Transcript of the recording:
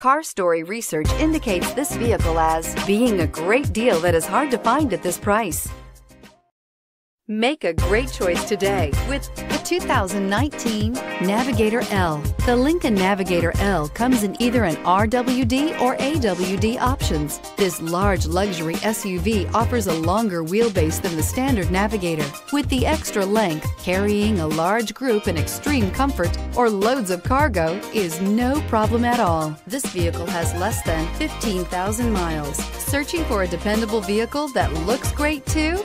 Car Story research indicates this vehicle as being a great deal that is hard to find at this price. Make a great choice today with the 2019 Navigator L. The Lincoln Navigator L comes in either an RWD or AWD options. This large luxury SUV offers a longer wheelbase than the standard Navigator. With the extra length, carrying a large group in extreme comfort or loads of cargo is no problem at all. This vehicle has less than 15,000 miles. Searching for a dependable vehicle that looks great too?